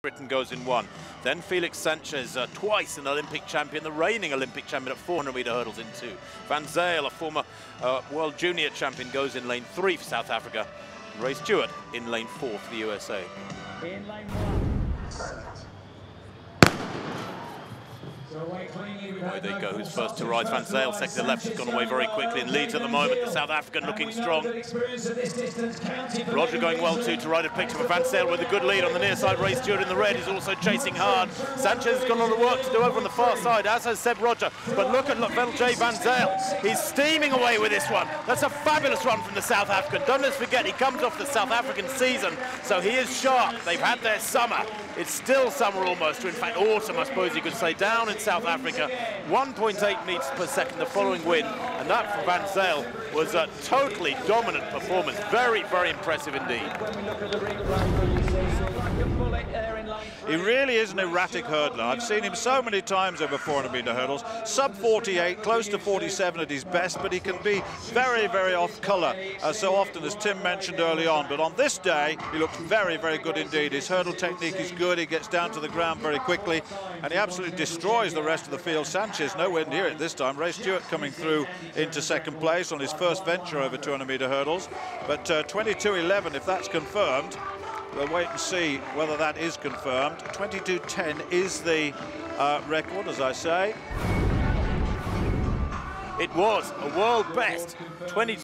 Britain goes in one. Then Felix Sanchez, uh, twice an Olympic champion, the reigning Olympic champion at 400 metre hurdles in two. Van Zyl, a former uh, world junior champion, goes in lane three for South Africa. Ray Stewart in lane four for the USA. In lane one. Away they go. Who's first to rise? Van Zyl, second to left, has gone away very quickly and leads at the moment. The South African looking strong. Rodger going well too to ride a picture of Van Zyl with a good lead on the near side. Ray Stewart in the red is also chasing hard. Sanchez has got a lot of work to do over on the far side, as has Seb Rodger. But look at J. Van Zyl. He's steaming away with this one. That's a fabulous run from the South African. Don't let's forget, he comes off the South African season, so he is sharp. They've had their summer. It's still summer almost, in fact autumn, I suppose you could say, down in South Africa. 1.8 metres per second the following win, and that for Van Zyl was a totally dominant performance. Very, very impressive indeed. He really is an erratic hurdler. I've seen him so many times over 400 metre hurdles. Sub 48, close to 47 at his best, but he can be very, very off colour, uh, so often as Tim mentioned early on. But on this day, he looks very, very good indeed. His hurdle technique is good. He gets down to the ground very quickly, and he absolutely destroys the rest of the field. Sanchez nowhere near it this time. Ray Stewart coming through into second place on his first venture over 200 metre hurdles. But uh, 22.11, if that's confirmed, We'll wait and see whether that is confirmed. 22.10 is the uh, record, as I say. It was a world best 20.